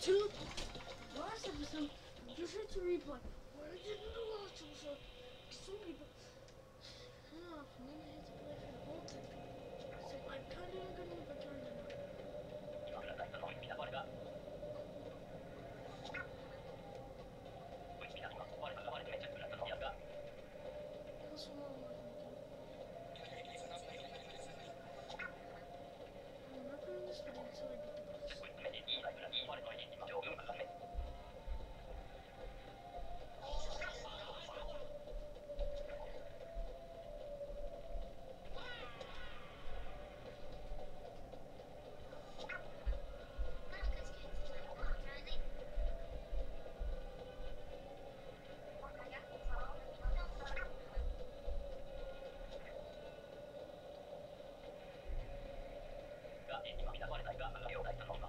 two last episode, just had to replay. Where I didn't watch episode, so people. I don't know, maybe. が演技は乱されないが、両大差の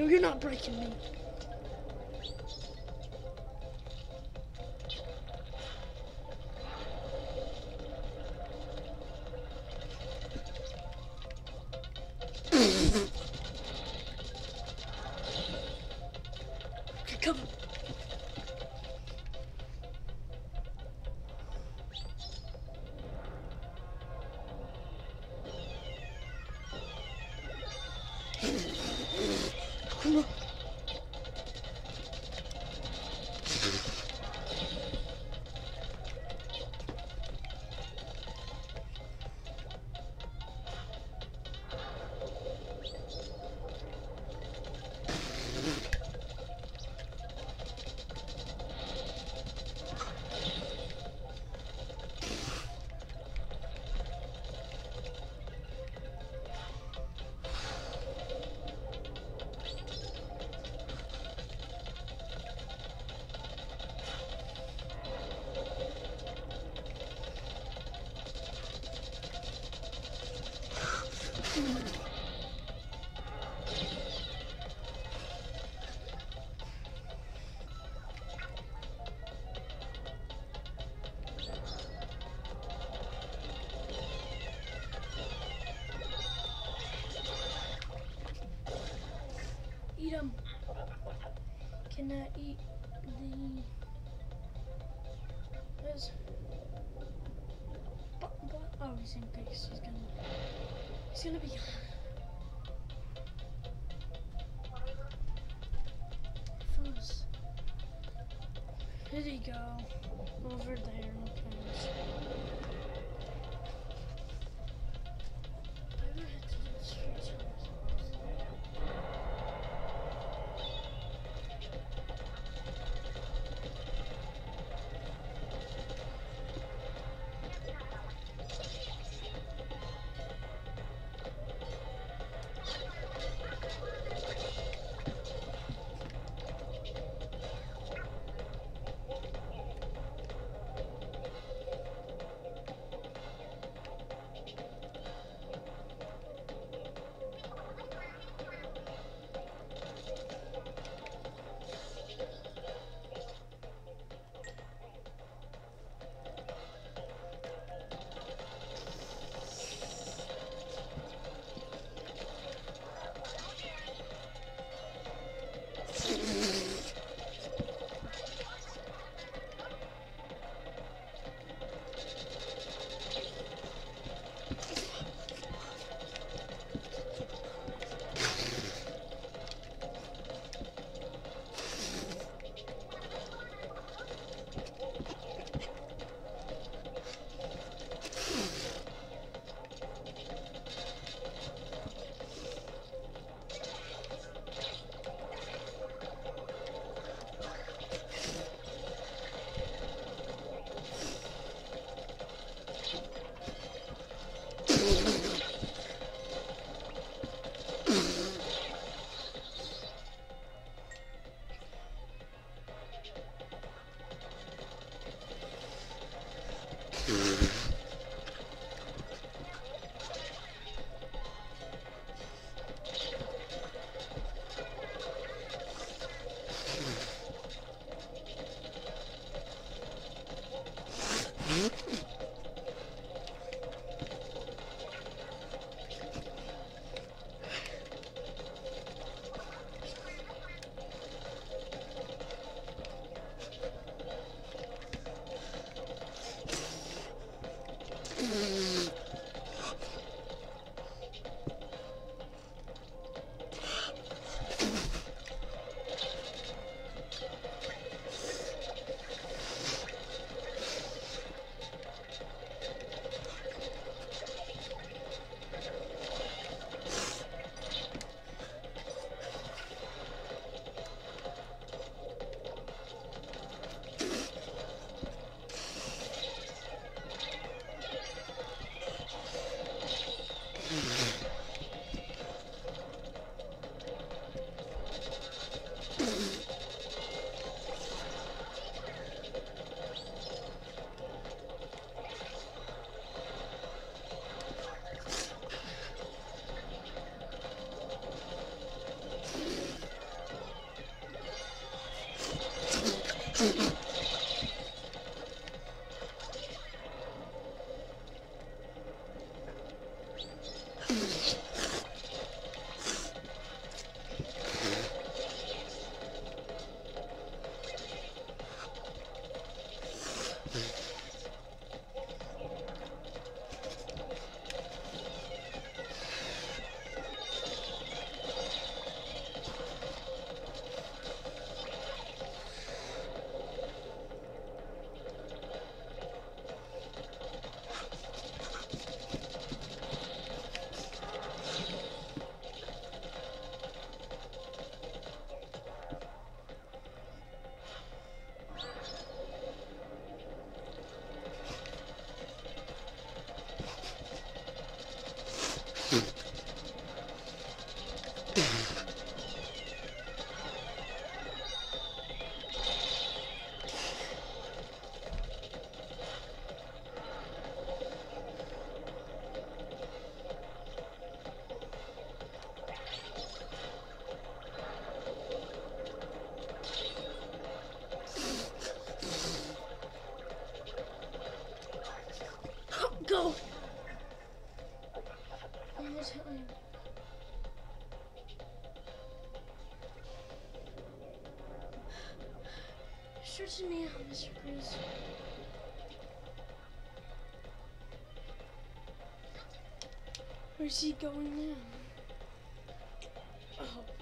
No, you're not breaking me. 坤哥 Cannot eat the. There's. But, but, oh, he's in base. He's gonna. He's gonna be. Fellas. Here you go. Over there. Okay. Go! Mr. Cruz. Where's he going now? Oh.